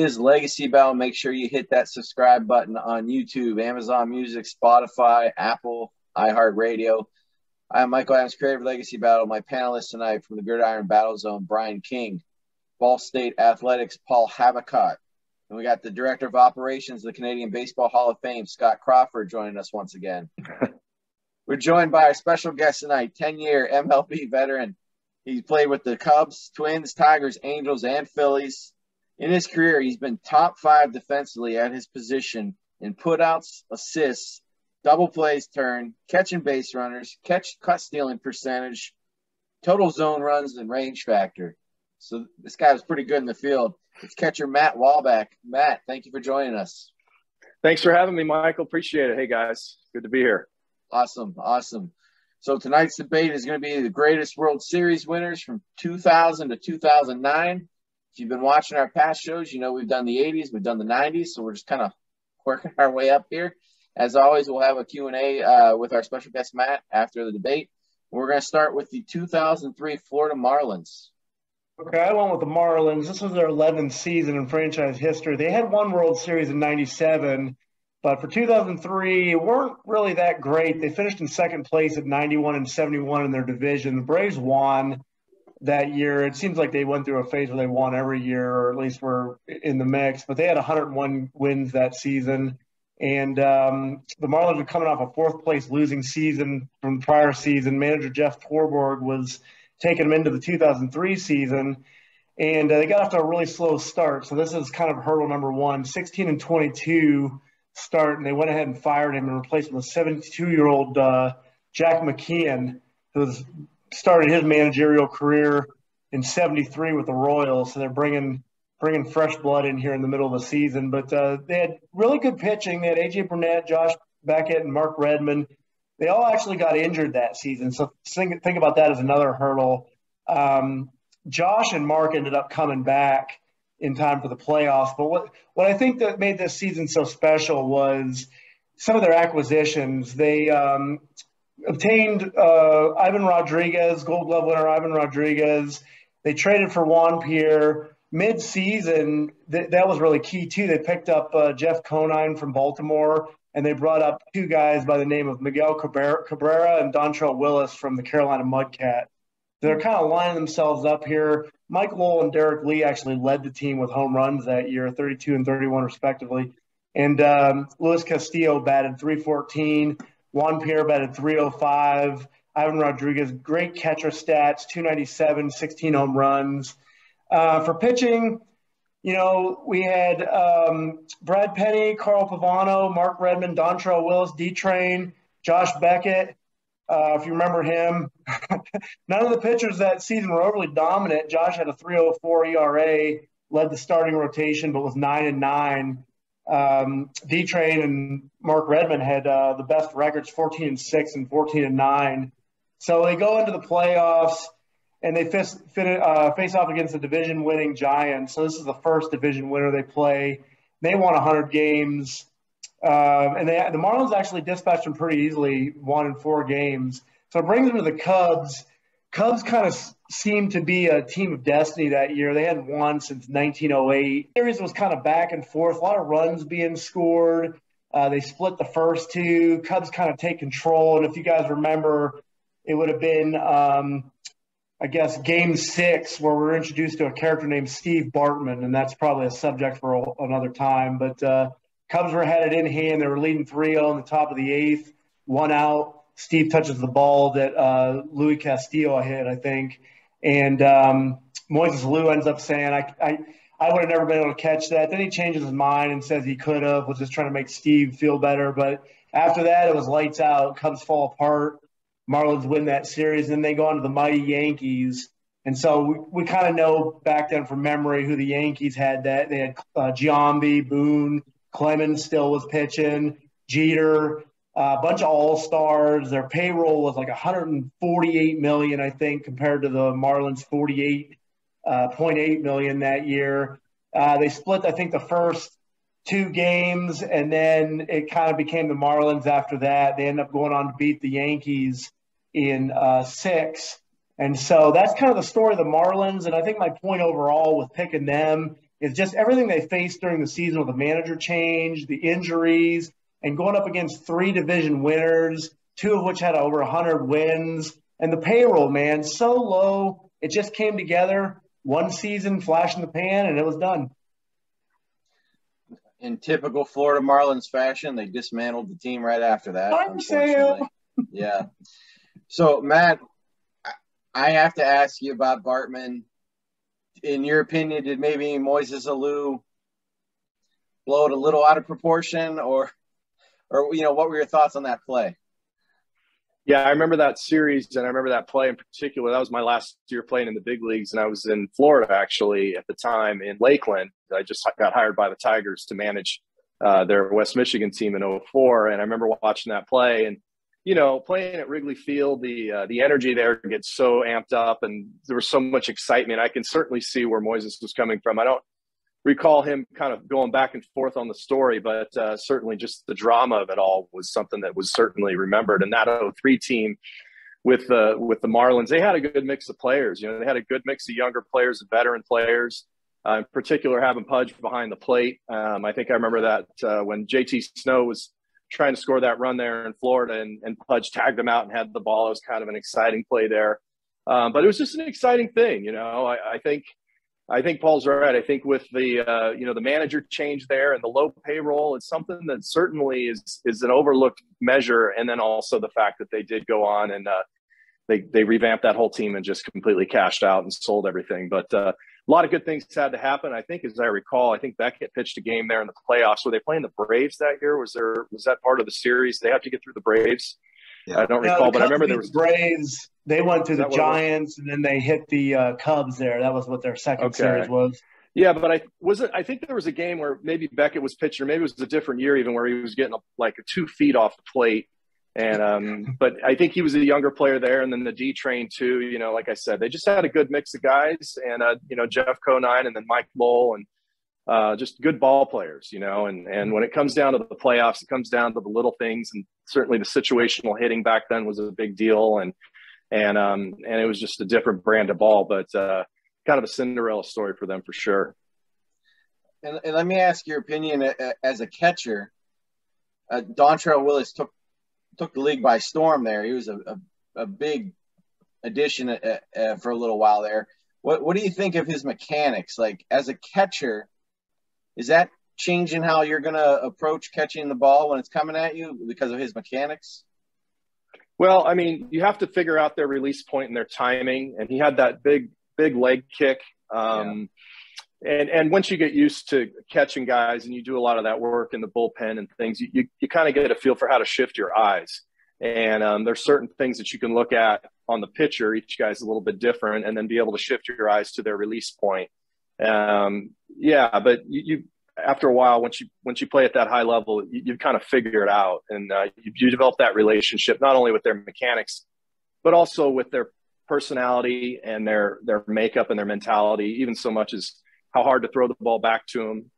Is Legacy Battle. Make sure you hit that subscribe button on YouTube, Amazon Music, Spotify, Apple, iHeartRadio. I'm Michael Adams, creator of Legacy Battle. My panelists tonight from the Gridiron Battle Zone, Brian King, Ball State Athletics, Paul Habicott. And we got the Director of Operations, of the Canadian Baseball Hall of Fame, Scott Crawford, joining us once again. We're joined by our special guest tonight, 10 year MLB veteran. He played with the Cubs, Twins, Tigers, Angels, and Phillies. In his career, he's been top five defensively at his position in putouts, assists, double plays turn, catching base runners, catch cut stealing percentage, total zone runs, and range factor. So this guy was pretty good in the field. It's catcher Matt Walbeck. Matt, thank you for joining us. Thanks for having me, Michael. Appreciate it. Hey guys, good to be here. Awesome, awesome. So tonight's debate is going to be the greatest World Series winners from 2000 to 2009. If you've been watching our past shows, you know we've done the 80s, we've done the 90s, so we're just kind of working our way up here. As always, we'll have a Q&A uh, with our special guest Matt after the debate. We're going to start with the 2003 Florida Marlins. Okay, I went with the Marlins. This was their 11th season in franchise history. They had one World Series in 97, but for 2003, weren't really that great. They finished in second place at 91 and 71 in their division. The Braves won that year. It seems like they went through a phase where they won every year, or at least were in the mix. But they had 101 wins that season, and um, the Marlins were coming off a fourth place losing season from prior season. Manager Jeff Torborg was taking them into the 2003 season, and uh, they got off to a really slow start. So this is kind of hurdle number one: 16 and 22 start, and they went ahead and fired him and replaced him with 72 year old uh, Jack McKeon, who was started his managerial career in 73 with the Royals. So they're bringing bringing fresh blood in here in the middle of the season. But uh, they had really good pitching. They had A.J. Burnett, Josh Beckett, and Mark Redman. They all actually got injured that season. So think, think about that as another hurdle. Um, Josh and Mark ended up coming back in time for the playoffs. But what, what I think that made this season so special was some of their acquisitions. They um, obtained uh, Ivan Rodriguez, Gold Glove winner Ivan Rodriguez. They traded for Juan Pierre mid-season. Th- that was really key too. They picked up uh, Jeff Conine from Baltimore, and they brought up two guys by the name of Miguel Cabrera, and Dontrelle Willis from the Carolina Mudcat. They're kind of lining themselves up here. Mike Lowell and Derrek Lee actually led the team with home runs that year, 32 and 31 respectively. And um, Luis Castillo batted 314. Juan Pierre batted 305. Ivan Rodriguez, great catcher stats, 297, 16 home runs. Uh, for pitching, you know, we had um, Brad Penny, Carl Pavano, Mark Redman, Dontrelle Willis, D Train, Josh Beckett. Uh, if you remember him, none of the pitchers that season were overly dominant. Josh had a 304 ERA, led the starting rotation, but was 9 and 9 um, D Train and Mark Redman had uh, the best records 14 and 6 and 14 and 9. So they go into the playoffs and they face, uh, face off against the division winning Giants. So this is the first division winner they play. They won 100 games. Uh, and they, the Marlins actually dispatched them pretty easily, one in four games. So it brings them to the Cubs. Cubs kind of seemed to be a team of destiny that year. They hadn't won since 1908. The series was kind of back and forth, a lot of runs being scored. Uh, they split the first two. Cubs kind of take control. And if you guys remember, it would have been, um, I guess, game six, where we are introduced to a character named Steve Bartman. And that's probably a subject for a, another time. But uh, Cubs were headed in hand. They were leading 3 0 in the top of the eighth, one out. Steve touches the ball that uh, Luis Castillo hit, I think. And um, Moises Alou ends up saying, I, I, I would have never been able to catch that. Then he changes his mind and says he could have, was just trying to make Steve feel better. But after that, it was lights out. Cubs fall apart. Marlins win that series. And they go on to the mighty Yankees. And so we, we kind of know back then from memory who the Yankees had that. They had uh, Giambi, Boone, Clemens still was pitching, Jeter, a bunch of all stars. Their payroll was like 148 million, I think, compared to the Marlins 48.8 uh, million that year. Uh, they split, I think, the first two games, and then it kind of became the Marlins after that. They end up going on to beat the Yankees in uh, six. And so that's kind of the story of the Marlins. And I think my point overall with picking them is just everything they faced during the season with the manager change, the injuries, and going up against three division winners, two of which had over 100 wins, and the payroll, man, so low. It just came together. One season, flash in the pan, and it was done. In typical Florida Marlins fashion, they dismantled the team right after that. Unfortunately. yeah. So, Matt, I have to ask you about Bartman. In your opinion, did maybe Moises Alou blow it a little out of proportion, or, or you know, what were your thoughts on that play? Yeah, I remember that series, and I remember that play in particular. That was my last year playing in the big leagues, and I was in Florida actually at the time in Lakeland. I just got hired by the Tigers to manage uh, their West Michigan team in 04, and I remember watching that play and you know, playing at Wrigley Field, the uh, the energy there gets so amped up, and there was so much excitement. I can certainly see where Moises was coming from. I don't recall him kind of going back and forth on the story, but uh, certainly just the drama of it all was something that was certainly remembered. And that 03 team with the with the Marlins, they had a good mix of players. You know, they had a good mix of younger players and veteran players. Uh, in particular, having Pudge behind the plate. Um, I think I remember that uh, when JT Snow was trying to score that run there in Florida, and, and Pudge tagged him out and had the ball. It was kind of an exciting play there. Um, but it was just an exciting thing, you know. I, I, think I think Paul's right. I think with the uh, you know the manager change there and the low payroll, it's something that certainly is is an overlooked measure. And then also the fact that they did go on and uh, they they revamped that whole team and just completely cashed out and sold everything. But uh, a lot of good things had to happen. I think, as I recall, I think Beckett pitched a game there in the playoffs. Were they playing the Braves that year? Was there was that part of the series? They have to get through the Braves. Yeah. I don't recall, but I remember there was Braves. They went to the Giants, and then they hit the uh, Cubs. There, that was what their second okay. series was. Yeah, but I was it. I think there was a game where maybe Beckett was pitching, or maybe it was a different year, even where he was getting like two feet off the plate and um, but I think he was a younger player there, and then the D train too. You know, like I said, they just had a good mix of guys, and uh, you know Jeff Conine and then Mike Lowell, and uh, just good ball players. You know, and and when it comes down to the playoffs, it comes down to the little things, and certainly the situational hitting back then was a big deal, and and um, and it was just a different brand of ball, but uh, kind of a Cinderella story for them for sure. And, and let me ask your opinion as a catcher. Uh, Dontrelle Willis took took the league by storm there. He was a, a, a big addition uh, uh, for a little while there. What what do you think of his mechanics? Like as a catcher, is that changing how you're going to approach catching the ball when it's coming at you because of his mechanics? Well, I mean, you have to figure out their release point and their timing. And he had that big, big leg kick. Um, yeah. And and once you get used to catching guys and you do a lot of that work in the bullpen and things, you, you, you kind of get a feel for how to shift your eyes. And um, there's certain things that you can look at on the pitcher. Each guy's a little bit different, and then be able to shift your eyes to their release point. Um, yeah, but you, you, after a while, once you once you play at that high level, you, you kind of figure it out, and uh, you, you develop that relationship not only with their mechanics, but also with their personality and their their makeup and their mentality. Even so much as how hard to throw the ball back to them,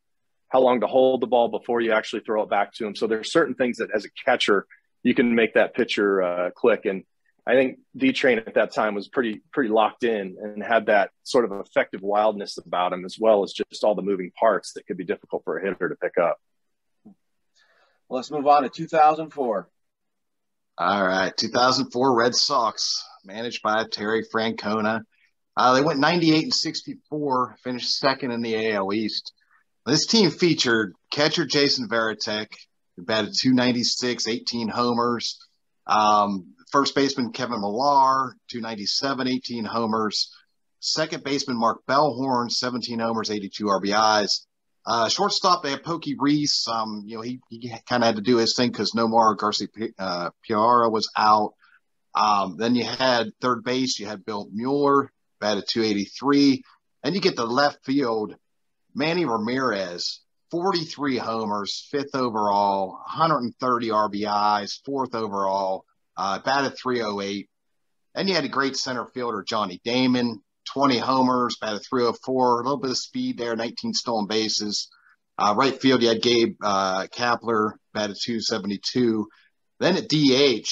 how long to hold the ball before you actually throw it back to them. So there's certain things that as a catcher you can make that pitcher uh, click. And I think D Train at that time was pretty pretty locked in and had that sort of effective wildness about him, as well as just all the moving parts that could be difficult for a hitter to pick up. Well, let's move on to 2004. All right, 2004 Red Sox, managed by Terry Francona. Uh, they went 98 and 64, finished second in the AL East. This team featured catcher Jason Varitek, who batted 296, 18 homers. Um, first baseman Kevin Millar, 297, 18 homers. Second baseman Mark Bellhorn, 17 homers, 82 RBIs. Uh, shortstop, they have Pokey Reese. Um, you know, he, he kind of had to do his thing because Nomar Garcia uh, Piara was out. Um, then you had third base, you had Bill Mueller, batted 283. Then you get the left field, Manny Ramirez, 43 homers, fifth overall, 130 RBIs, fourth overall, uh, batted 308. Then you had a great center fielder, Johnny Damon, 20 homers, batted 304, a little bit of speed there, 19 stolen bases. Uh, right field, you had Gabe uh, Kapler, batted 272. Then at DH,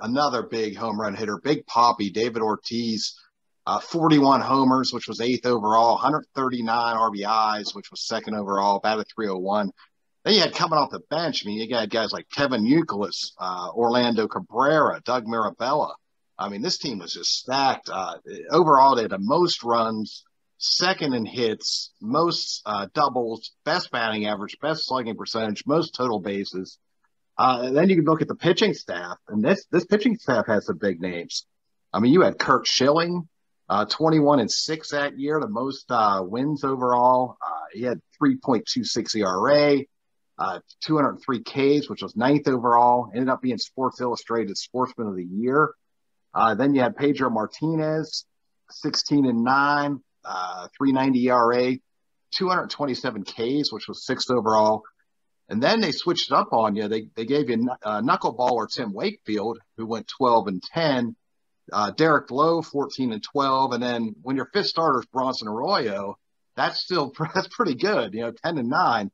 another big home run hitter, Big Papi, David Ortiz, uh, 41 homers, which was eighth overall, 139 RBIs, which was second overall, batted 301. Then you had coming off the bench. I mean, you got guys like Kevin Youkilis, uh, Orlando Cabrera, Doug Mirabelli. I mean, this team was just stacked. Uh, overall, they had the most runs, second in hits, most uh, doubles, best batting average, best slugging percentage, most total bases. Uh, then you can look at the pitching staff, and this this pitching staff has some big names. I mean, you had Curt Schilling, uh, 21 and six that year, the most uh, wins overall. He had 3.26 ERA, uh, 203 Ks, which was ninth overall. Ended up being Sports Illustrated Sportsman of the Year. Uh, then you had Pedro Martinez, 16 and nine, 390 ERA, 227 Ks, which was sixth overall. And then they switched it up on you. They they gave you uh, knuckleballer Tim Wakefield, who went 12 and 10. Uh, Derek Lowe, 14 and 12. And then when your fifth starter is Bronson Arroyo, that's still that's pretty good, you know, 10 and 9.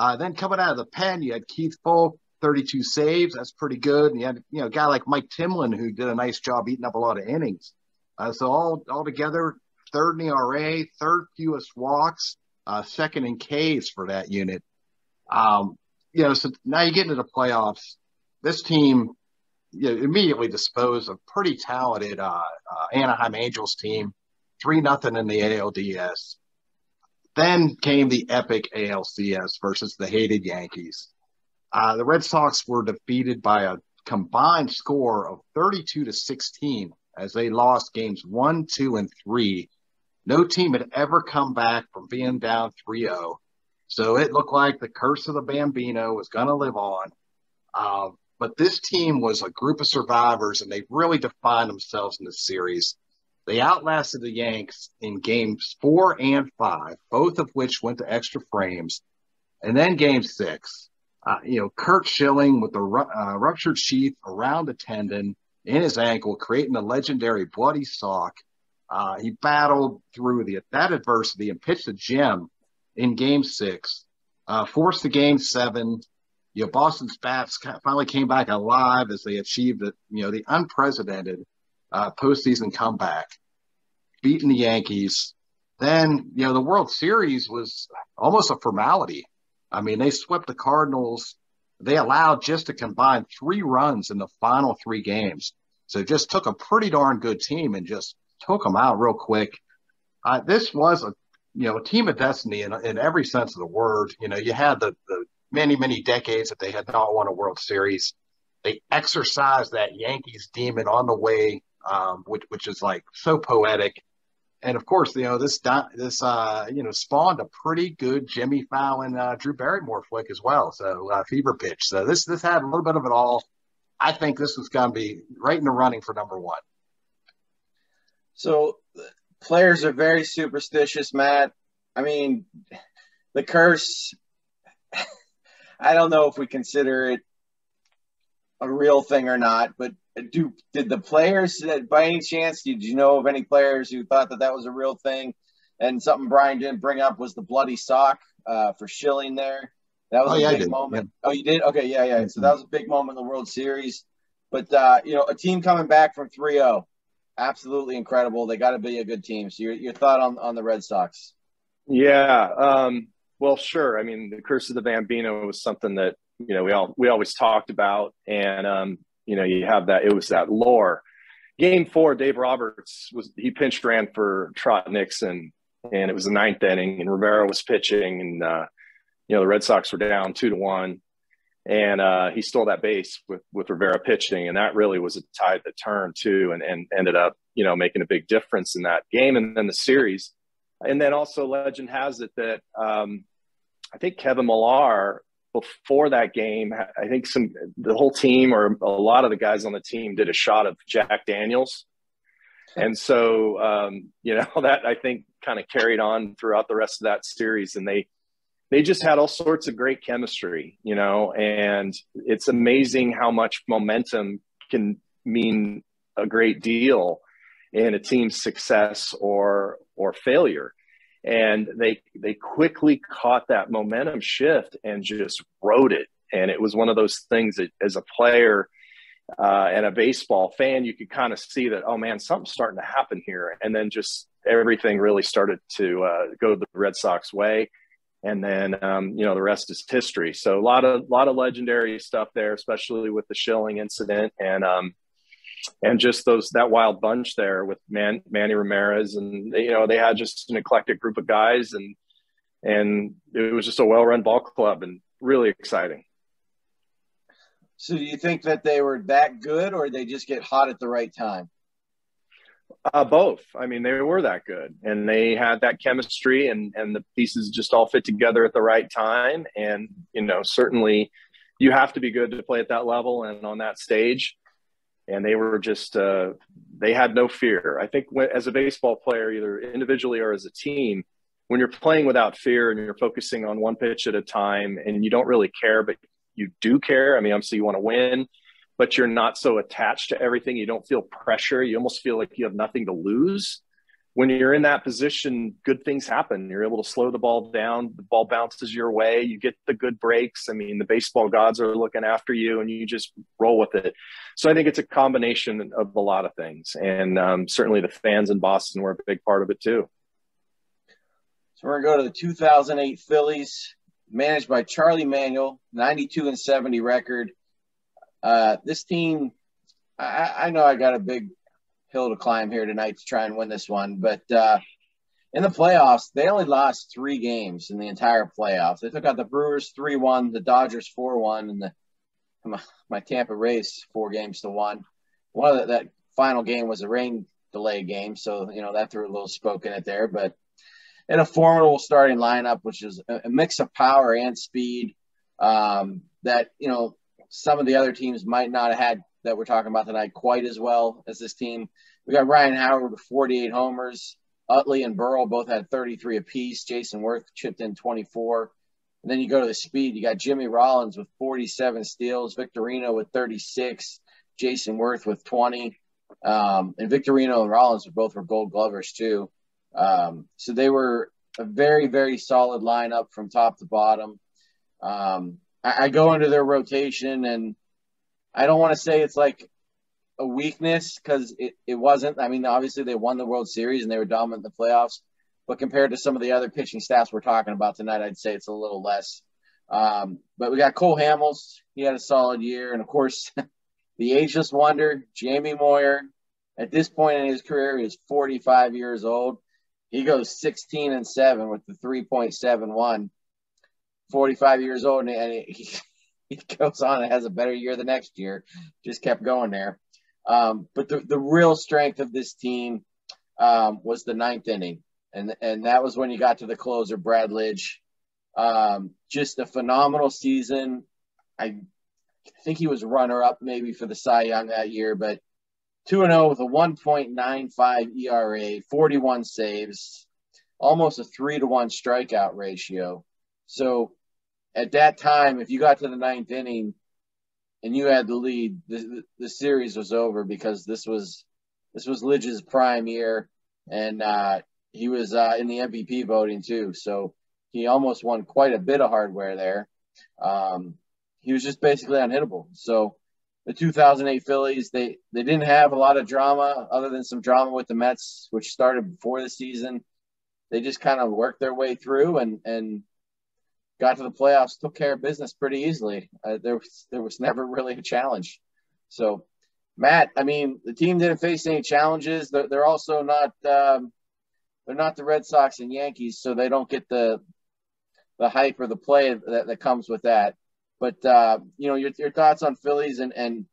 Uh, then coming out of the pen, you had Keith Foulke, 32 saves. That's pretty good. And you had, you know, a guy like Mike Timlin who did a nice job eating up a lot of innings. Uh, so all all together, third in ERA, third fewest walks, uh, second in Ks for that unit. Um, you know, so now you get into the playoffs. This team you know, immediately disposed of pretty talented uh, uh, Anaheim Angels team, three nothing in the ALDS. Then came the epic ALCS versus the hated Yankees. Uh, the Red Sox were defeated by a combined score of 32 to 16 as they lost games one, two, and three. No team had ever come back from being down 3 0 so it looked like the curse of the Bambino was going to live on. Uh, but this team was a group of survivors, and they really defined themselves in the series. They outlasted the Yanks in games four and five, both of which went to extra frames. And then game six, uh, you know, Curt Schilling with the uh, ruptured sheath around the tendon in his ankle, creating a legendary bloody sock. Uh, he battled through the, that adversity and pitched a gem in game six, uh, forced the game seven. You know, Boston's bats finally came back alive as they achieved the, you know, the unprecedented uh, postseason comeback, beating the Yankees. Then, you know, the World Series was almost a formality. I mean, they swept the Cardinals. They allowed just to combine three runs in the final three games. So just took a pretty darn good team and just took them out real quick. Uh, this was a you know, a team of destiny in, in every sense of the word. You know, you had the, the many, many decades that they had not won a World Series. They exercised that Yankees demon on the way, um, which, which is like so poetic. And of course, you know, this, this, uh, you know, spawned a pretty good Jimmy Fallon, uh, Drew Barrymore flick as well. So, uh, fever pitch. So this, this had a little bit of it all. I think this was going to be right in the running for number one. So players are very superstitious, Matt. I mean, the curse. I don't know if we consider it a real thing or not, but do did the players, by any chance, did you know of any players who thought that that was a real thing? And something Brian didn't bring up was the bloody sock uh, for Schilling there. That was oh, a yeah, big moment. Yeah. Oh, you did? Okay, yeah, yeah. Mm-hmm. So that was a big moment in the World Series. But uh, you know, a team coming back from 3-0 absolutely incredible. They got to be a good team. So your, your thought on, on the Red Sox? Yeah. Um, well, sure. I mean, the curse of the Bambino was something that, you know, we all, we always talked about and, um, you know, you have that, it was that lore. Game four, Dave Roberts was, he pinched ran for Trot Nixon and it was the ninth inning and Rivera was pitching and, uh, you know, the Red Sox were down two to one and uh, he stole that base with with Rivera pitching, and that really was a tide that turned too, and and ended up you know making a big difference in that game and then the series. And then also, legend has it that um, I think Kevin Millar before that game, I think some the whole team or a lot of the guys on the team did a shot of Jack Daniels, and so um, you know that I think kind of carried on throughout the rest of that series, and they they just had all sorts of great chemistry, you know, and it's amazing how much momentum can mean a great deal in a team's success or or failure. And they they quickly caught that momentum shift and just rode it. And it was one of those things that as a player, uh, and a baseball fan, you could kind of see that, oh man, something's starting to happen here. And then just everything really started to uh, go the Red Sox way. And then, um, you know, the rest is history. So a lot of, lot of legendary stuff there, especially with the Schilling incident and, um, and just those, that wild bunch there with Man, Manny Ramirez. And, you know, they had just an eclectic group of guys and, and it was just a well-run ball club and really exciting. So do you think that they were that good or they just get hot at the right time? Uh, both. I mean, they were that good and they had that chemistry and, and the pieces just all fit together at the right time. And, you know, certainly you have to be good to play at that level and on that stage. And they were just, uh, they had no fear. I think when, as a baseball player, either individually or as a team, when you're playing without fear and you're focusing on one pitch at a time and you don't really care, but you do care. I mean, obviously you want to win, but you're not so attached to everything. You don't feel pressure. You almost feel like you have nothing to lose. When you're in that position, good things happen. You're able to slow the ball down. The ball bounces your way. You get the good breaks. I mean, the baseball gods are looking after you, and you just roll with it. So I think it's a combination of a lot of things, and um, certainly the fans in Boston were a big part of it too. So we're gonna go to the 2008 Phillies managed by Charlie Manuel, 92 and 70 record. Uh, this team, I, I, know I got a big hill to climb here tonight to try and win this one, but uh, in the playoffs, they only lost three games in the entire playoffs. They took out the Brewers 3 1, the Dodgers 4 1, and the my, my, Tampa Rays four games to one. One of the, that final game was a rain delay game, so you know that threw a little spoke in it there, but in a formidable starting lineup, which is a, mix of power and speed um, that you know some of the other teams might not have had that we're talking about tonight quite as well as this team. We got Ryan Howard with 48 homers. Utley and Burrell both had 33 apiece. Jayson Werth chipped in 24. And then you go to the speed. You got Jimmy Rollins with 47 steals, Victorino with 36, Jayson Werth with 20. Um, and Victorino and Rollins were both were gold glovers too. Um, so they were a very, very solid lineup from top to bottom. Um, I, I, go into their rotation, and I don't want to say it's like a weakness because it, it wasn't. I mean, obviously they won the World Series and they were dominant in the playoffs, but compared to some of the other pitching staffs we're talking about tonight, I'd say it's a little less. Um, but we got Cole Hamels. He had a solid year. And of course, the ageless wonder, Jamie Moyer. At this point in his career, he is 45 years old. He goes 16 and 7 with the 3.71. 45 years old, and he, he goes on and has a better year the next year. Just kept going there. Um, but the, the real strength of this team um, was the ninth inning. And, and that was when you got to the closer, Brad Lidge. Um, just a phenomenal season. I think he was runner up maybe for the Cy Young that year, but 2 0 with a 1.95 ERA, 41 saves, almost a 3 to 1 strikeout ratio. So at that time, if you got to the ninth inning and you had the lead, the, the series was over because this was this was Lidge's prime year, and uh, he was uh, in the MVP voting too. So he almost won quite a bit of hardware there. Um, he was just basically unhittable. So the 2008 Phillies, they they didn't have a lot of drama other than some drama with the Mets, which started before the season. They just kind of worked their way through and and got to the playoffs, took care of business pretty easily. Uh, there was there was never really a challenge. So, Matt, I mean, the team didn't face any challenges. They're, they're also not um, they're not the Red Sox and Yankees, so they don't get the the hype or the play that, that comes with that. But uh, you know, your your thoughts on Phillies and and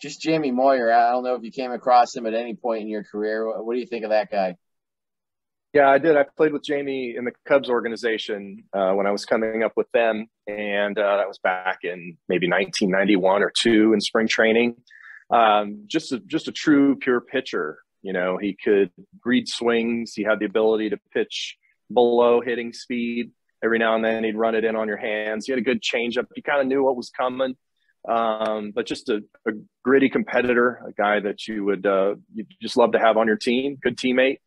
just Jamie Moyer. I don't know if you came across him at any point in your career. What do you think of that guy? Yeah, I did. I played with Jamie in the Cubs organization uh, when I was coming up with them, and uh, that was back in maybe 1991 or two in spring training. Um, just a, just a true pure pitcher. You know, he could read swings. He had the ability to pitch below hitting speed every now and then he'd run it in on your hands. He had a good changeup. You kind of knew what was coming. Um, but just a, a, gritty competitor, a guy that you would uh, you just love to have on your team, good teammate.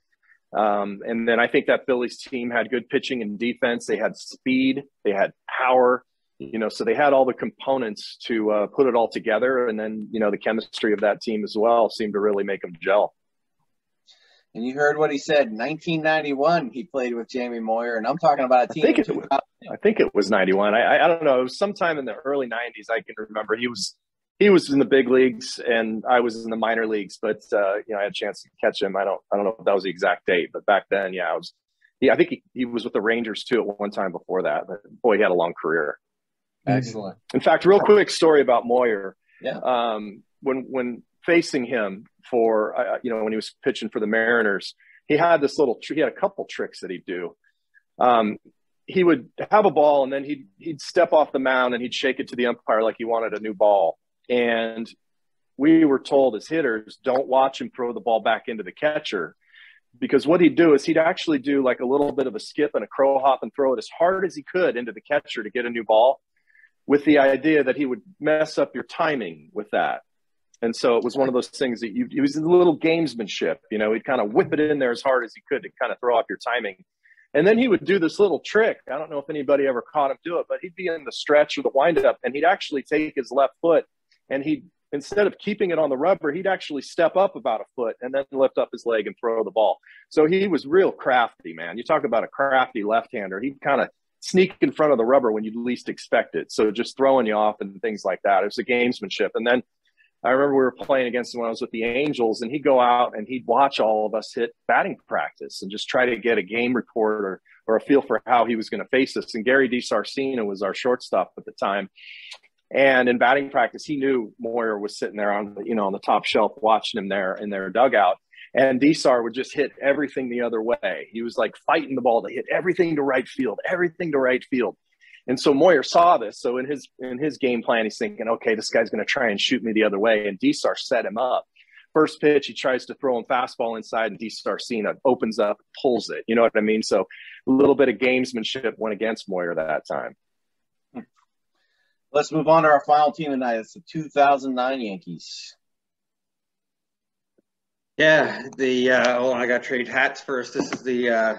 Um, and then I think that Phillies team had good pitching and defense. They had speed, they had power. you know, so they had all the components to uh, put it all together, and then you know the chemistry of that team as well seemed to really make them gel. And you heard what he said. 1991, he played with Jamie Moyer, and I'm talking about a team. I think, it was, I think it was 91. I, I don't know. It was sometime in the early 90s. I can remember he was he was in the big leagues and I was in the minor leagues, but uh, you know I had a chance to catch him. I don't I don't know if that was the exact date, but back then, yeah, I was. Yeah, I think he, he was with the Rangers too at one time before that. But boy, he had a long career. Excellent. In fact, real quick story about Moyer. Yeah. Um, when when facing him for uh, you know when he was pitching for the Mariners, he had this little he had a couple tricks that he'd do. Um, he would have a ball and then he'd he'd step off the mound and he'd shake it to the umpire like he wanted a new ball. And we were told as hitters, don't watch him throw the ball back into the catcher. Because what he'd do is he'd actually do like a little bit of a skip and a crow hop and throw it as hard as he could into the catcher to get a new ball with the idea that he would mess up your timing with that. And so it was one of those things that you, it was a little gamesmanship. You know, he'd kind of whip it in there as hard as he could to kind of throw off your timing. And then he would do this little trick. I don't know if anybody ever caught him do it, but he'd be in the stretch or the windup and he'd actually take his left foot and he instead of keeping it on the rubber, he'd actually step up about a foot and then lift up his leg and throw the ball. So he was real crafty, man. You talk about a crafty left-hander. He'd kind of sneak in front of the rubber when you'd least expect it. So just throwing you off and things like that. It was a gamesmanship. And then I remember we were playing against him when I was with the Angels, and he'd go out and he'd watch all of us hit batting practice and just try to get a game report or or a feel for how he was going to face us. And Gary DiSarcina was our shortstop at the time. And in batting practice, he knew Moyer was sitting there on you know, on the top shelf watching him there in their dugout. And Desar would just hit everything the other way. He was like fighting the ball to hit everything to right field, everything to right field. And so Moyer saw this. So in his in his game plan, he's thinking, okay, this guy's going to try and shoot me the other way. And Desar set him up. First pitch, he tries to throw him fastball inside, and DiSarcina opens up, pulls it. You know what I mean? So a little bit of gamesmanship went against Moyer that time. Hmm. Let's move on to our final team tonight. It's the 2009 Yankees. Yeah, the uh, oh, I got to trade hats first. This is the uh,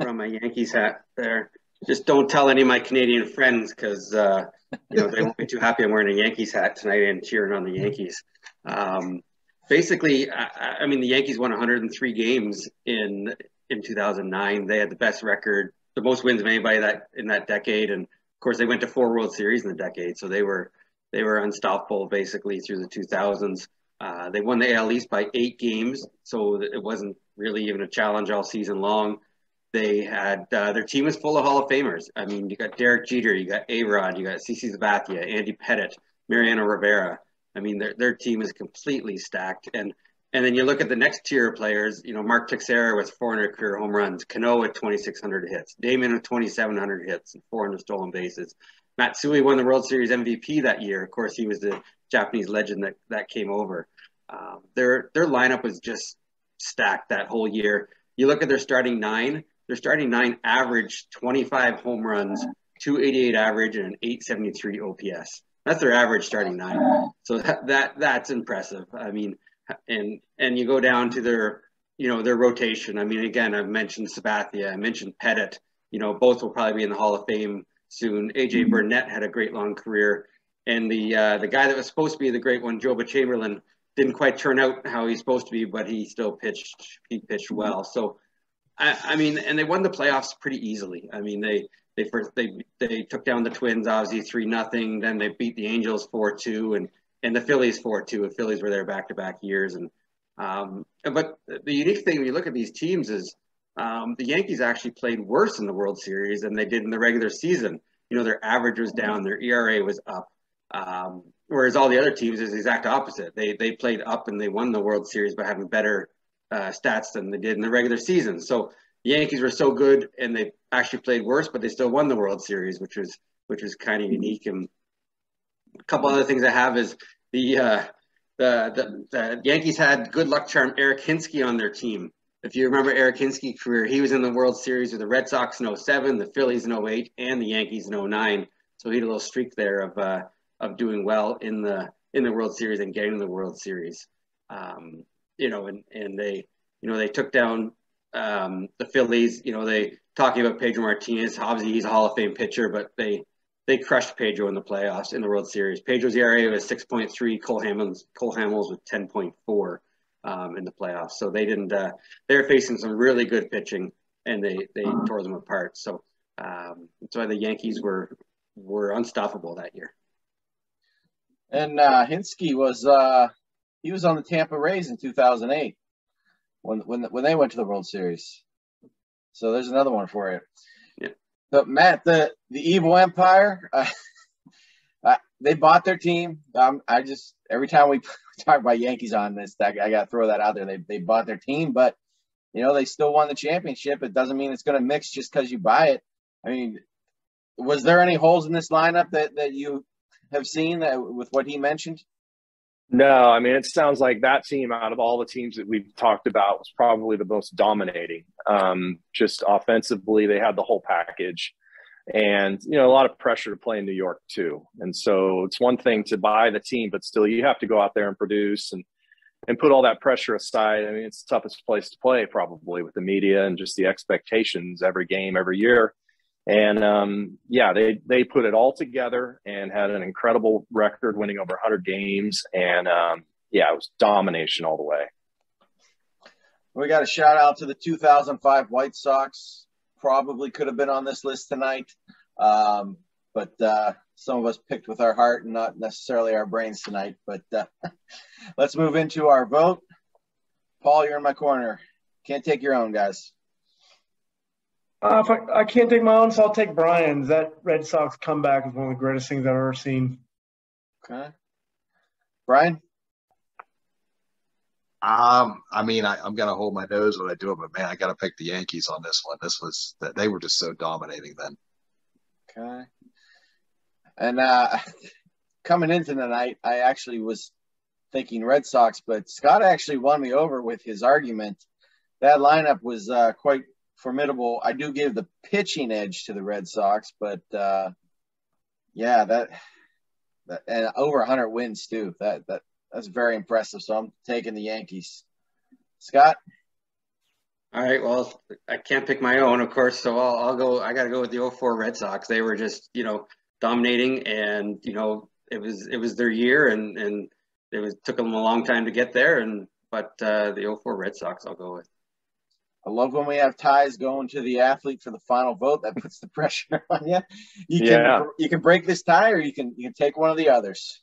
from my Yankees hat there. Just don't tell any of my Canadian friends because uh, you know they won't be too happy I'm wearing a Yankees hat tonight and cheering on the Yankees. Um, basically, I, I, mean the Yankees won 103 games in in 2009. They had the best record, the most wins of anybody that in that decade, and of course they went to four World Series in the decade. So they were they were unstoppable basically through the 2000s. Uh, they won the AL East by eight games, so it wasn't really even a challenge all season long. They had uh, their team was full of Hall of Famers. I mean, you got Derek Jeter, you got A Rod, you got CC Sabathia, Andy Pettitte, Mariano Rivera. I mean, their their team is completely stacked. And and then you look at the next tier of players. You know, Mark Teixeira with 400 career home runs, Cano with 2,600 hits, Damon with 2,700 hits and 400 stolen bases. Matsui won the World Series MVP that year. Of course, he was the Japanese legend that that came over. Um, their their lineup was just stacked that whole year. You look at their starting nine their starting nine averaged 25 home runs, 288 average, and an 873 OPS. That's their average starting nine. So that, that that's impressive. I mean, and and you go down to their you know their rotation. I mean, again, I've mentioned Sabathia, I mentioned Pettitte. You know, both will probably be in the Hall of Fame soon. AJ mm-hmm. Burnett had a great long career, and the uh, the guy that was supposed to be the great one, Joba Chamberlain, didn't quite turn out how he's supposed to be, but he still pitched. He pitched well. So I, I, mean, and they won the playoffs pretty easily. I mean, they they first they they took down the Twins obviously three nothing. Then they beat the Angels four two and and the Phillies four two. The Phillies were there back to back years. And um, but the unique thing when you look at these teams is um, the Yankees actually played worse in the World Series than they did in the regular season. You know, their average was down, their ERA was up. Um, whereas all the other teams is the exact opposite. They they played up and they won the World Series by having better uh, stats than they did in the regular season. So the Yankees were so good, and they actually played worse, but they still won the World Series, which was which was kind of unique. And a couple other things I have is the uh, the, the, the Yankees had good luck charm Eric Hinske on their team. If you remember Eric Hinske's career, he was in the World Series with the Red Sox in 07, the Phillies in 08, and the Yankees in 09. So he had a little streak there of uh, of doing well in the in the World Series and getting the World Series. Um, you know, and, and they, you know, they took down um, the Phillies. You know, they talking about Pedro Martinez. Obviously, he's a Hall of Fame pitcher, but they they crushed Pedro in the playoffs in the World Series. Pedro's ERA was 6.3. Cole Hamels Cole Hamels with 10.4 um, in the playoffs. So they didn't. Uh, they're facing some really good pitching, and they they tore them apart. So um, that's why the Yankees were were unstoppable that year. And uh, Hinske was uh, he was on the Tampa Rays in 2008 when when when they went to the World Series. So there's another one for you. But Matt, the the evil empire, uh, uh, they bought their team. Um, I just every time we talk about Yankees on this, I, I got to throw that out there. They they bought their team, but you know they still won the championship. It doesn't mean it's going to mix just because you buy it. I mean, was there any holes in this lineup that that you have seen that with what he mentioned? No, I mean, it sounds like that team out of all the teams that we've talked about was probably the most dominating. Um, just offensively, they had the whole package and, you know, a lot of pressure to play in New York too. And so it's one thing to buy the team, but still you have to go out there and produce and, and put all that pressure aside. I mean, it's the toughest place to play probably with the media and just the expectations every game, every year. And um, yeah, they they put it all together and had an incredible record, winning over 100 games. And um, yeah, it was domination all the way. We got a shout out to the 2005 White Sox. Probably could have been on this list tonight, um, but uh, some of us picked with our heart and not necessarily our brains tonight. But uh, let's move into our vote. Paul, you're in my corner. Can't take your own, guys. Uh, if I, I can't take my own, so I'll take Brian's. That Red Sox comeback is one of the greatest things I've ever seen. Okay. Brian? Um, I mean, I, am gonna hold my nose when I do it, but man, I gotta pick the Yankees on this one. This was they were just so dominating then. Okay. And uh coming into the night, I actually was thinking Red Sox, but Scott actually won me over with his argument. That lineup was uh, quite formidable. I do give the pitching edge to the Red Sox, but uh, yeah, that, that and over 100 wins too. That that that's very impressive. So I'm taking the Yankees. Scott. All right. Well, I can't pick my own, of course. So I'll, I'll go. I got to go with the 04 Red Sox. They were just, you know, dominating, and you know, it was it was their year, and and it was took them a long time to get there, and but uh, the 04 Red Sox, I'll go with. I love when we have ties going to the athlete for the final vote. That puts the pressure on you. You can Yeah. you can break this tie, or you can you can take one of the others.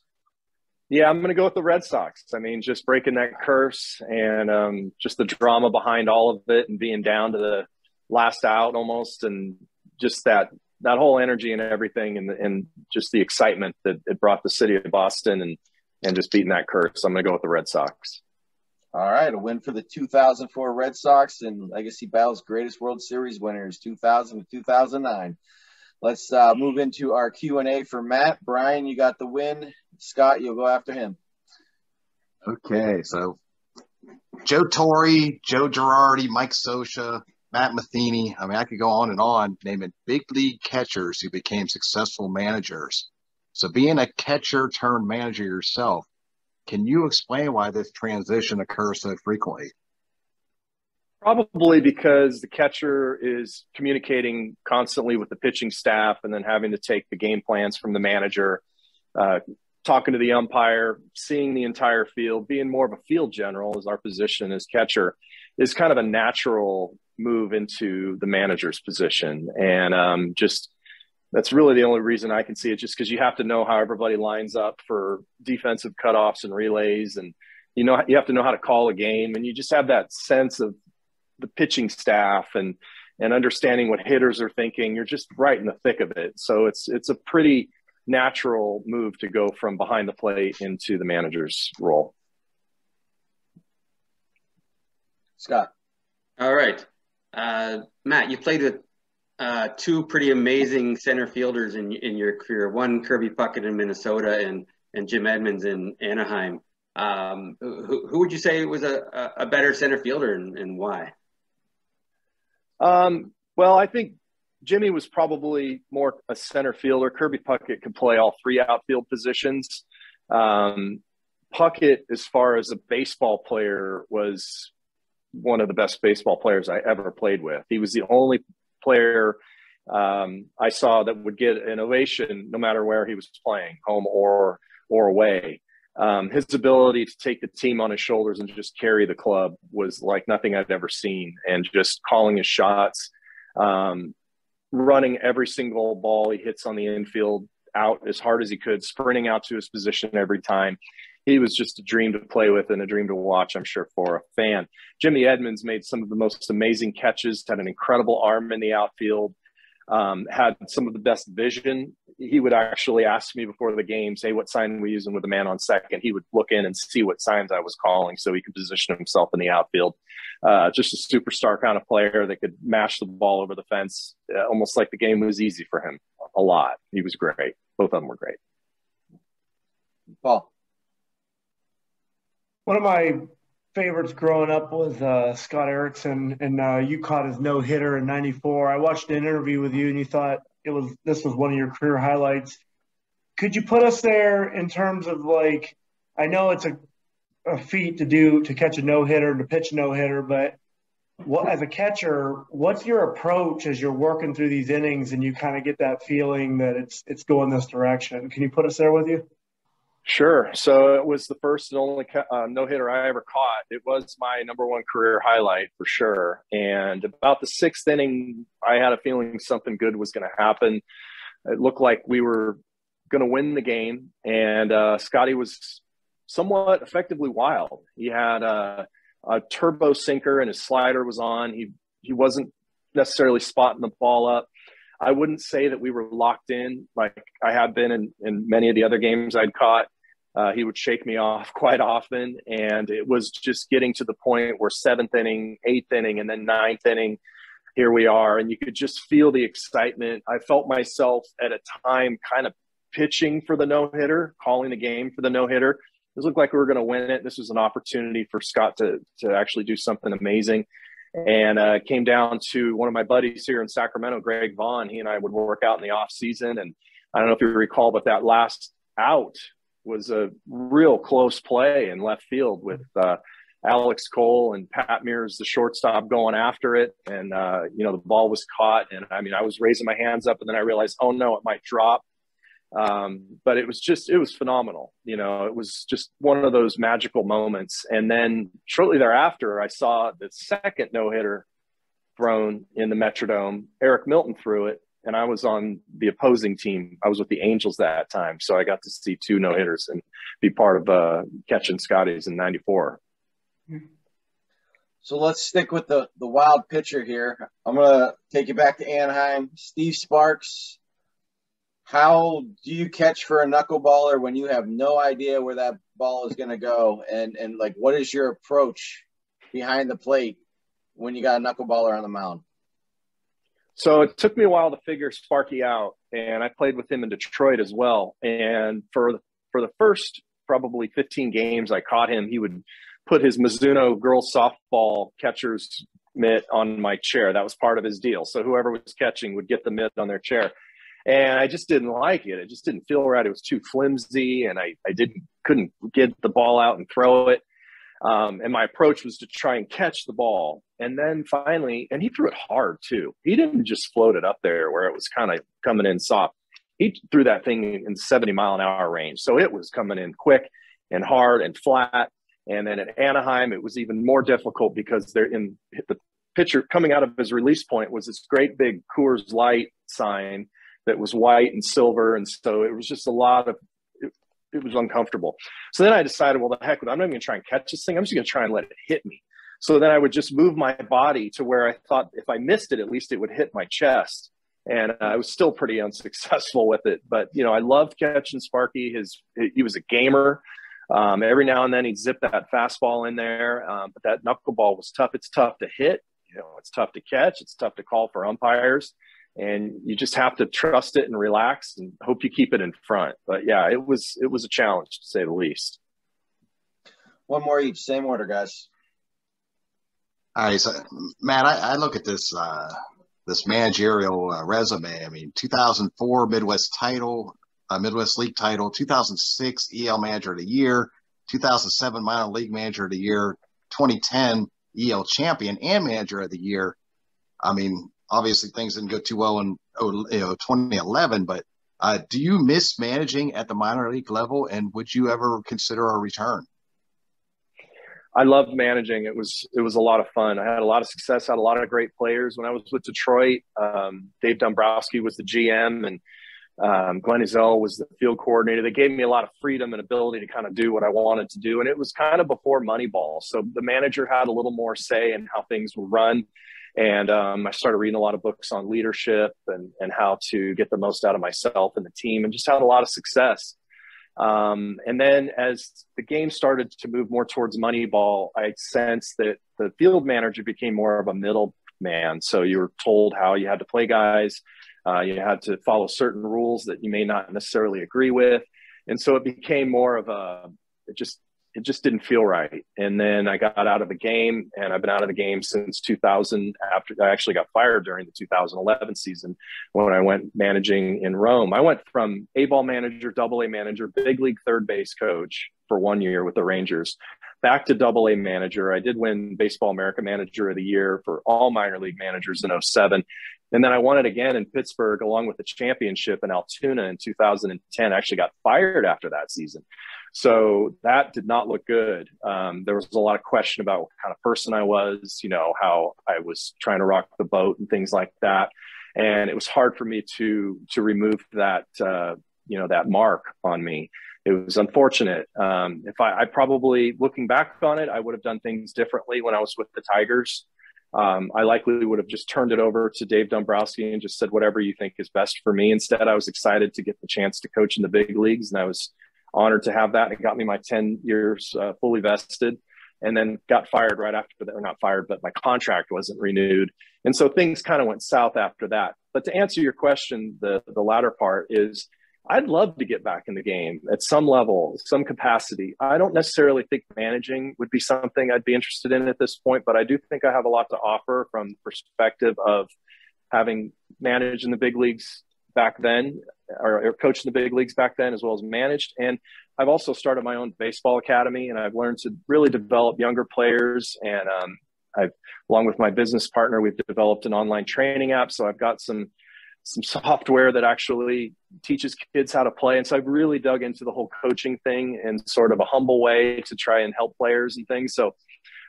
Yeah, I'm going to go with the Red Sox. I mean, just breaking that curse and um, just the drama behind all of it and being down to the last out almost, and just that that whole energy and everything, and and just the excitement that it brought the city of Boston and and just beating that curse. I'm going to go with the Red Sox. All right, a win for the 2004 Red Sox and Legacy Battle's greatest World Series winners, 2000 to 2009. Let's uh, move into our Q and A for Matt. Brian, you got the win. Scott, you'll go after him. Okay, so Joe Torre, Joe Girardi, Mike Scioscia, Matt Matheny. I mean, I could go on and on naming big league catchers who became successful managers. So, being a catcher turned manager yourself, can you explain why this transition occurs so frequently? Probably because the catcher is communicating constantly with the pitching staff and then having to take the game plans from the manager, uh, talking to the umpire, seeing the entire field, being more of a field general as our position as catcher is kind of a natural move into the manager's position. And um, just that's really the only reason I can see it, just because you have to know how everybody lines up for defensive cutoffs and relays. And you know, you have to know how to call a game. And you just have that sense of the pitching staff and and understanding what hitters are thinking. You're just right in the thick of it. So it's it's a pretty natural move to go from behind the plate into the manager's role. Scott. All right, uh, Matt, you played with uh, two pretty amazing center fielders in in your career. One Kirby Puckett in Minnesota and and Jim Edmonds in Anaheim. Um, who, who would you say was a, a better center fielder and, and why? Um, well, I think Jimmy was probably more a center fielder. Kirby Puckett could play all three outfield positions. Um, Puckett, as far as a baseball player, was one of the best baseball players I ever played with. He was the only player um, I saw that would get an ovation no matter where he was playing, home or or away. Um, his ability to take the team on his shoulders and just carry the club was like nothing I'd ever seen, and just calling his shots, um, running every single ball he hits on the infield out as hard as he could, sprinting out to his position every time. He was just a dream to play with and a dream to watch, I'm sure, for a fan. Jimmy Edmonds made some of the most amazing catches, had an incredible arm in the outfield um, had some of the best vision. He would actually ask me before the game, say what sign we using with the man on second. He would look in and see what signs I was calling so he could position himself in the outfield. Uh, just a superstar kind of player that could mash the ball over the fence, uh, almost like the game was easy for him. A lot. He was great. Both of them were great. Paul. One of my favorites growing up was uh, Scott Erickson, and uh, you caught his no hitter in '94. I watched an interview with you, and you thought it was this was one of your career highlights. Could you put us there in terms of like? I know it's a, a feat to do to catch a no hitter to pitch a no hitter, but what as a catcher, what's your approach as you're working through these innings and you kind of get that feeling that it's it's going this direction? Can you put us there with you? Sure. So it was the first and only uh, no hitter I ever caught. It was my number one career highlight for sure. And about the sixth inning, I had a feeling something good was going to happen. It looked like we were going to win the game. And uh, Scotty was somewhat effectively wild. He had a, a turbo sinker and his slider was on. He, he wasn't necessarily spotting the ball up. I wouldn't say that we were locked in like I have been in, in many of the other games I'd caught. Uh, he would shake me off quite often, and it was just getting to the point where seventh inning, eighth inning, and then ninth inning, here we are, and you could just feel the excitement. I felt myself at a time kind of pitching for the no hitter, calling the game for the no hitter. This looked like we were going to win it. This was an opportunity for Scott to to actually do something amazing. And uh, came down to one of my buddies here in Sacramento, Greg Vaughn. He and I would work out in the off season, and I don't know if you recall, but that last out was a real close play in left field with uh, Alex Cole and Pat Meares, the shortstop, going after it. And, uh, you know, the ball was caught. And I mean, I was raising my hands up and then I realized, oh no, it might drop. Um, but it was just, it was phenomenal. You know, it was just one of those magical moments. And then shortly thereafter, I saw the second no hitter thrown in the Metrodome. Eric Milton threw it and I was on the opposing team. I was with the Angels that time, so I got to see two no hitters and be part of uh, catching Scotties in '94. So let's stick with the the wild pitcher here. I'm gonna take you back to Anaheim. Steve Sparks. How do you catch for a knuckleballer when you have no idea where that ball is gonna go? And and like, what is your approach behind the plate when you got a knuckleballer on the mound? So it took me a while to figure Sparky out, and I played with him in Detroit as well. And for for the first probably 15 games I caught him, he would put his Mizuno girls softball catcher's mitt on my chair. That was part of his deal. So whoever was catching would get the mitt on their chair. And I just didn't like it. It just didn't feel right. It was too flimsy, and I, I didn't couldn't get the ball out and throw it. Um, and my approach was to try and catch the ball. And then finally, and he threw it hard too. He didn't just float it up there where it was kind of coming in soft. He threw that thing in 70 mile an hour range. So it was coming in quick and hard and flat. And then at Anaheim, it was even more difficult because they're in the pitcher coming out of his release point was this great big Coors Light sign that was white and silver. And so it was just a lot of it was uncomfortable. So then I decided, well, the heck with it. I'm not even to try and catch this thing. I'm just going to try and let it hit me. So then I would just move my body to where I thought if I missed it, at least it would hit my chest. And I was still pretty unsuccessful with it. But, you know, I loved catching Sparky. His, he was a gamer. Um, every now and then he'd zip that fastball in there. Um, but that knuckleball was tough. It's tough to hit. You know, it's tough to catch. It's tough to call for umpires and you just have to trust it and relax and hope you keep it in front. But yeah, it was it was a challenge to say the least. One more each, same order, guys. All right, so Matt, I, I look at this uh, this managerial uh, resume. I mean, 2004 Midwest title, uh, Midwest League title, 2006 EL Manager of the Year, 2007 Minor League Manager of the Year, 2010 EL Champion and Manager of the Year. I mean, obviously things didn't go too well in oh, you know 2011, but uh, do you miss managing at the minor league level, and would you ever consider a return? I loved managing. It was it was a lot of fun. I had a lot of success. Had a lot of great players when I was with Detroit. Um, Dave Dombrowski was the GM, and um, Glenn Ezell was the field coordinator. They gave me a lot of freedom and ability to kind of do what I wanted to do. And it was kind of before Moneyball, so the manager had a little more say in how things were run. And um, I started reading a lot of books on leadership and and how to get the most out of myself and the team, and just had a lot of success. Um, and then as the game started to move more towards Moneyball, I sensed that the field manager became more of a middle man. So you were told how you had to play guys, uh, you had to follow certain rules that you may not necessarily agree with, and so it became more of a it just it just didn't feel right. And then I got out of the game, and I've been out of the game since 2000. After I actually got fired during the 2011 season when I went managing in Rome. I went from A ball manager, double A manager, big league third base coach for one year with the Rangers, back to double A manager. I did win Baseball America Manager of the Year for all minor league managers in 07. And then I won it again in Pittsburgh along with the championship in Altoona in 2010. I actually got fired after that season. So that did not look good. Um, there was a lot of question about what kind of person I was, you know, how I was trying to rock the boat and things like that. And it was hard for me to to remove that uh, you know that mark on me. It was unfortunate. Um, if I, I, probably looking back on it, I would have done things differently when I was with the Tigers. Um, I likely would have just turned it over to Dave Dombrowski and just said whatever you think is best for me. Instead, I was excited to get the chance to coach in the big leagues, and I was honored to have that. It got me my 10 years uh, fully vested and then got fired right after that, or not fired, but my contract wasn't renewed. And so things kind of went south after that. But to answer your question, the, the latter part is I'd love to get back in the game at some level, some capacity. I don't necessarily think managing would be something I'd be interested in at this point, but I do think I have a lot to offer from the perspective of having managed in the big leagues back then or, or coached in the big leagues back then as well as managed. And I've also started my own baseball academy and I've learned to really develop younger players. And um, I've, along with my business partner, we've developed an online training app. So I've got some, some software that actually teaches kids how to play. And so I've really dug into the whole coaching thing in sort of a humble way to try and help players and things. So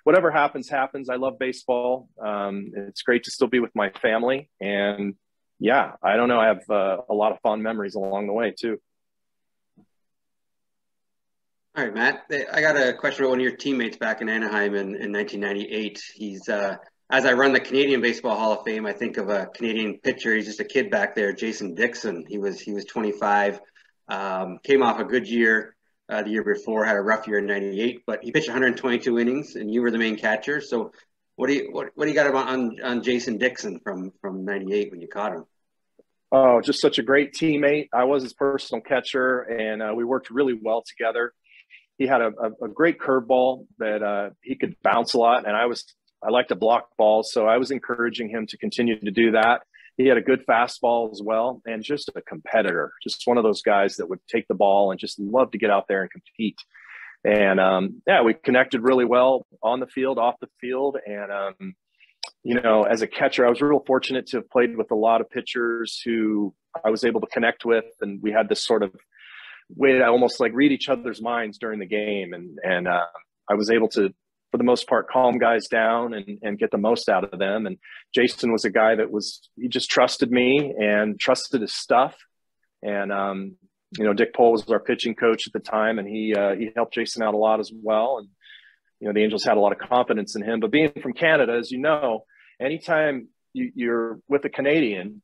whatever happens, happens. I love baseball. Um, it's great to still be with my family and yeah, I don't know. I have uh, a lot of fond memories along the way too. All right, Matt. I got a question about one of your teammates back in Anaheim in, in 1998. He's uh, as I run the Canadian Baseball Hall of Fame, I think of a Canadian pitcher. He's just a kid back there, Jason Dickson. He was he was 25, um, came off a good year uh, the year before, had a rough year in '98, but he pitched 122 innings, and you were the main catcher. So what do you what, what do you got about on on Jason Dickson from from '98 when you caught him? Oh, just such a great teammate. I was his personal catcher, and uh, we worked really well together. He had a, a, a great curveball that uh, he could bounce a lot, and I was I like to block balls, so I was encouraging him to continue to do that. He had a good fastball as well, and just a competitor, just one of those guys that would take the ball and just love to get out there and compete. And um, yeah, we connected really well on the field, off the field. And, um, you know, as a catcher, I was real fortunate to have played with a lot of pitchers who I was able to connect with. And we had this sort of way to almost like read each other's minds during the game. And, and uh, I was able to, for the most part, calm guys down and, and get the most out of them. And Jason was a guy that was, he just trusted me and trusted his stuff. And, um, you know, Dick Pole was our pitching coach at the time, and he uh, he helped Jason out a lot as well. And you know, the Angels had a lot of confidence in him. But being from Canada, as you know, anytime you, you're with a Canadian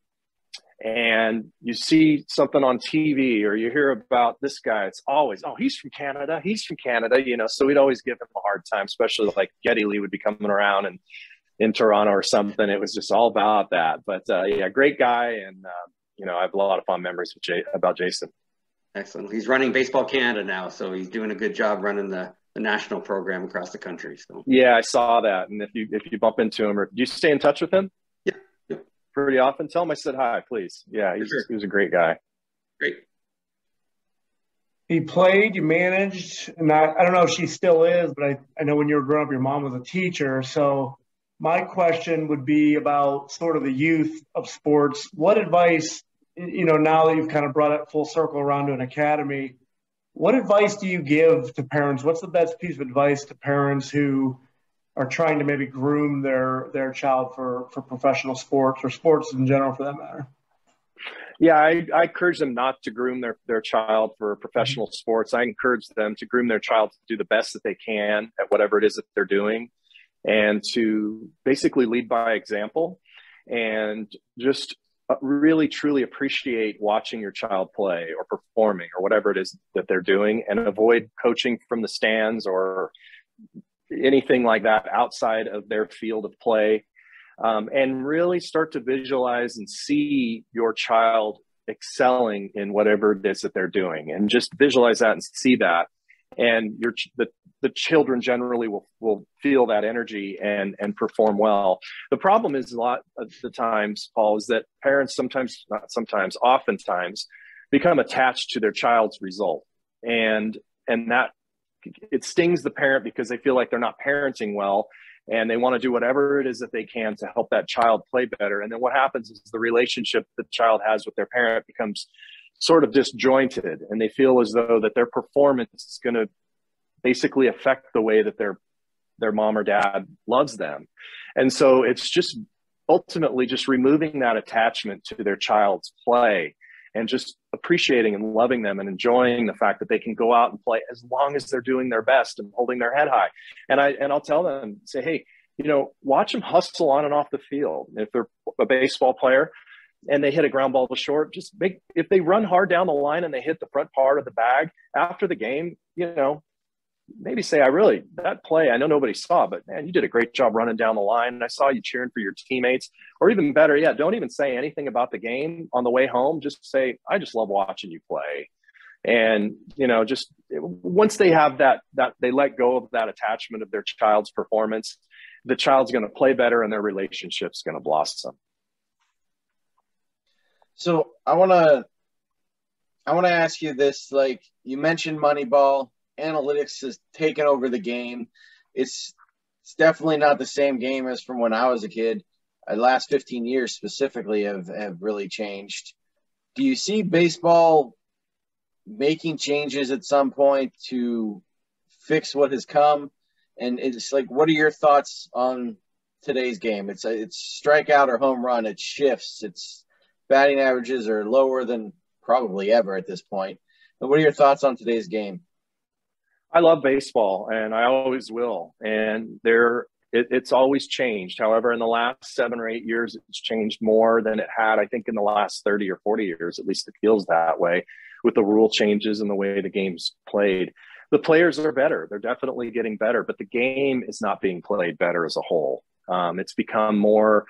and you see something on TV or you hear about this guy, it's always, oh, he's from Canada. He's from Canada, you know. So we'd always give him a hard time, especially like Geddy Lee would be coming around and in Toronto or something. It was just all about that. But uh, yeah, great guy, and uh, you know, I have a lot of fond memories with Jay- about Jason. Excellent. He's running Baseball Canada now, so he's doing a good job running the, the national program across the country. So yeah, I saw that. And if you if you bump into him, or do you stay in touch with him? Yeah, yeah. pretty often. Tell him I said hi, please. Yeah, he's sure. he was a great guy. Great. He played, you managed, and I, I don't know if she still is, but I, I know when you were growing up, your mom was a teacher. So my question would be about sort of the youth of sports. What advice, you know, now that you've kind of brought it full circle around to an academy, what advice do you give to parents? What's the best piece of advice to parents who are trying to maybe groom their their child for for professional sports or sports in general for that matter? Yeah, I, I encourage them not to groom their, their child for professional mm-hmm. sports. I encourage them to groom their child to do the best that they can at whatever it is that they're doing and to basically lead by example and just uh, really truly appreciate watching your child play or performing or whatever it is that they're doing and avoid coaching from the stands or anything like that outside of their field of play um, and really start to visualize and see your child excelling in whatever it is that they're doing and just visualize that and see that. And your the, the children generally will, will feel that energy and and perform well. The problem is a lot of the times paul is that parents sometimes not sometimes oftentimes become attached to their child's result. And and that it stings the parent because they feel like they're not parenting well and they want to do whatever it is that they can to help that child play better. And then what happens is the relationship the child has with their parent becomes sort of disjointed and they feel as though that their performance is going to basically affect the way that their their mom or dad loves them. And so it's just ultimately just removing that attachment to their child's play and just appreciating and loving them and enjoying the fact that they can go out and play as long as they're doing their best and holding their head high. And I and I'll tell them, say, hey, you know, watch them hustle on and off the field. If they're a baseball player and they hit a ground ball to short, just make if they run hard down the line and they hit the front part of the bag after the game, you know, maybe say, I really, that play, I know nobody saw, but man, you did a great job running down the line. I saw you cheering for your teammates. Or even better, yeah, don't even say anything about the game on the way home. Just say, I just love watching you play. And, you know, just once they have that, that they let go of that attachment of their child's performance, the child's going to play better and their relationship's going to blossom. So I want to, I want to ask you this, like you mentioned Moneyball, analytics has taken over the game. It's it's definitely not the same game as from when I was a kid. The last 15 years specifically have, have really changed. Do you see baseball making changes at some point to fix what has come? And it's like, what are your thoughts on today's game? It's a, it's strikeout or home run. It shifts. Its batting averages are lower than probably ever at this point. But what are your thoughts on today's game? I love baseball and I always will. And there, it, it's always changed. However, in the last seven or eight years, it's changed more than it had, I think, in the last 30 or 40 years. At least it feels that way with the rule changes and the way the game's played. The players are better. They're definitely getting better, but the game is not being played better as a whole. Um, it's become more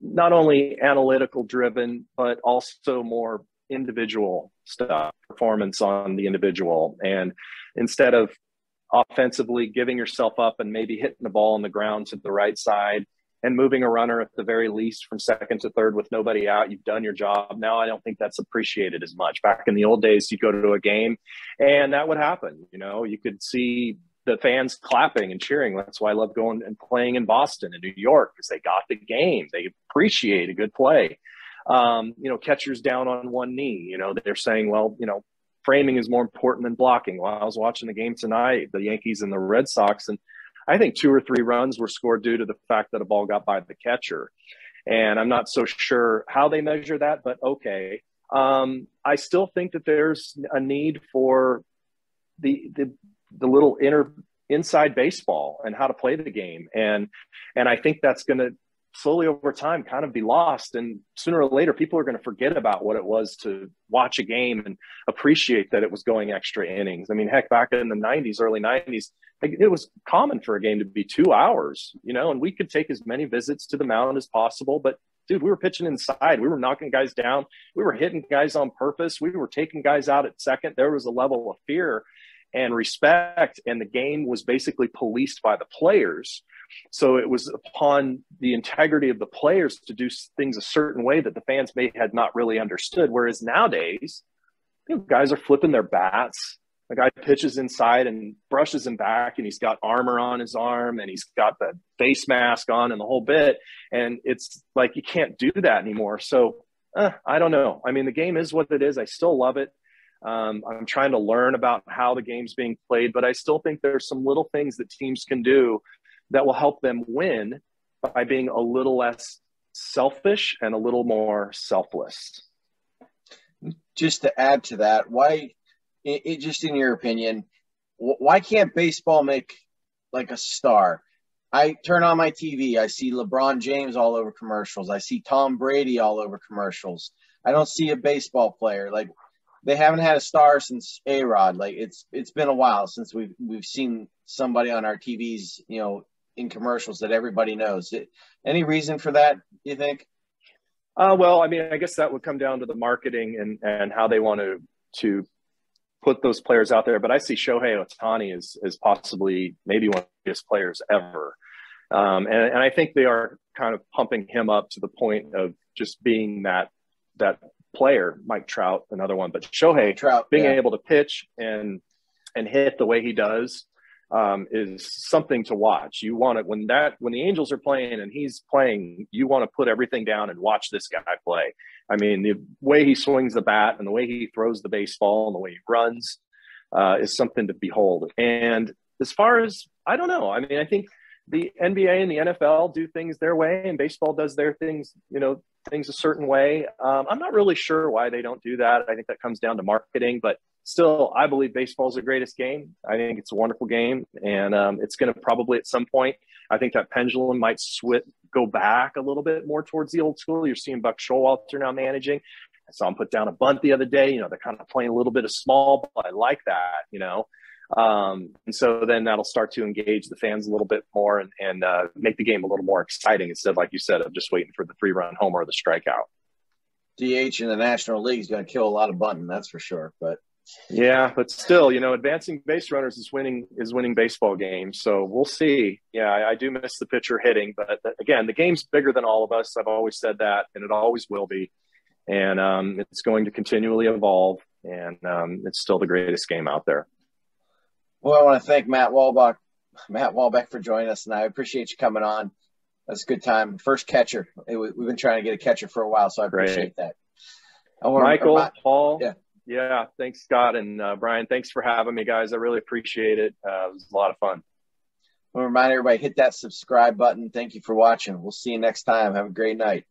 not only analytical driven, but also more individual stuff, performance on the individual. And instead of offensively giving yourself up and maybe hitting the ball on the ground to the right side and moving a runner at the very least from second to third with nobody out, you've done your job. Now I don't think that's appreciated as much. Back in the old days, you go to a game and that would happen. You know, you could see the fans clapping and cheering. That's why I love going and playing in Boston and New York because they got the game. They appreciate a good play um, you know, catchers down on one knee. You know, they're saying, well, you know, framing is more important than blocking. While I was watching the game tonight, the Yankees and the Red Sox, and I think two or three runs were scored due to the fact that a ball got by the catcher. And I'm not so sure how they measure that, but okay. Um, I still think that there's a need for the the, the little inner inside baseball and how to play the game and and I think that's going to slowly over time kind of be lost and sooner or later people are going to forget about what it was to watch a game and appreciate that it was going extra innings. I mean heck back in the 90s early 90s it was common for a game to be two hours you know and we could take as many visits to the mound as possible but dude we were pitching inside. We were knocking guys down. We were hitting guys on purpose. We were taking guys out at second. There was a level of fear and respect and the game was basically policed by the players so it was upon the integrity of the players to do things a certain way that the fans may had not really understood. Whereas nowadays, you know, guys are flipping their bats. The guy pitches inside and brushes him back, and he's got armor on his arm, and he's got the face mask on, and the whole bit. And it's like you can't do that anymore. So uh, I don't know. I mean, the game is what it is. I still love it. Um, I'm trying to learn about how the game's being played, but I still think there's some little things that teams can do that will help them win by being a little less selfish and a little more selfless. Just to add to that, why, it, it, just in your opinion, why can't baseball make like a star? I turn on my TV, I see LeBron James all over commercials. I see Tom Brady all over commercials. I don't see a baseball player. Like they haven't had a star since A Rod. Like it's it's been a while since we've we've seen somebody on our TVs, you know, in commercials that everybody knows. It, any reason for that? You think? Uh, well, I mean, I guess that would come down to the marketing and and how they want to to put those players out there. But I see Shohei Ohtani as as possibly maybe one of the best players ever. Um, and, and I think they are kind of pumping him up to the point of just being that that player, Mike Trout, another one, but Shohei Trout being yeah. able to pitch and and hit the way he does um, is something to watch. You want it when that when the Angels are playing and he's playing, you want to put everything down and watch this guy play. I mean, the way he swings the bat and the way he throws the baseball and the way he runs uh, is something to behold. And as far as I don't know, I mean, I think the NBA and the NFL do things their way, and baseball does their things, you know, things a certain way. Um, I'm not really sure why they don't do that. I think that comes down to marketing, but still, I believe baseball is the greatest game. I think it's a wonderful game, and um, it's going to probably at some point. I think that pendulum might switch, go back a little bit more towards the old school. You're seeing Buck Showalter now managing. I saw him put down a bunt the other day. You know, they're kind of playing a little bit of small, but I like that. You know, um, and so then that'll start to engage the fans a little bit more and, and uh, make the game a little more exciting instead, like you said, of just waiting for the three run homer or the strikeout. DH in the National League is going to kill a lot of bunting, that's for sure. But yeah, but still, you know, advancing base runners is winning is winning baseball games. So we'll see. Yeah, I, I do miss the pitcher hitting, but again, the game's bigger than all of us. I've always said that, and it always will be. And um, it's going to continually evolve, and um, it's still the greatest game out there. Well, I want to thank Matt Walbach, Matt Walbeck for joining us, and I appreciate you coming on. That's a good time. First catcher. It, we've been trying to get a catcher for a while, so I appreciate Great. that. Michael, Paul, yeah, yeah. Thanks, Scott and uh, Brian. Thanks for having me, guys. I really appreciate it. Uh, it was a lot of fun. I want to remind everybody hit that subscribe button. Thank you for watching. We'll see you next time. Have a great night.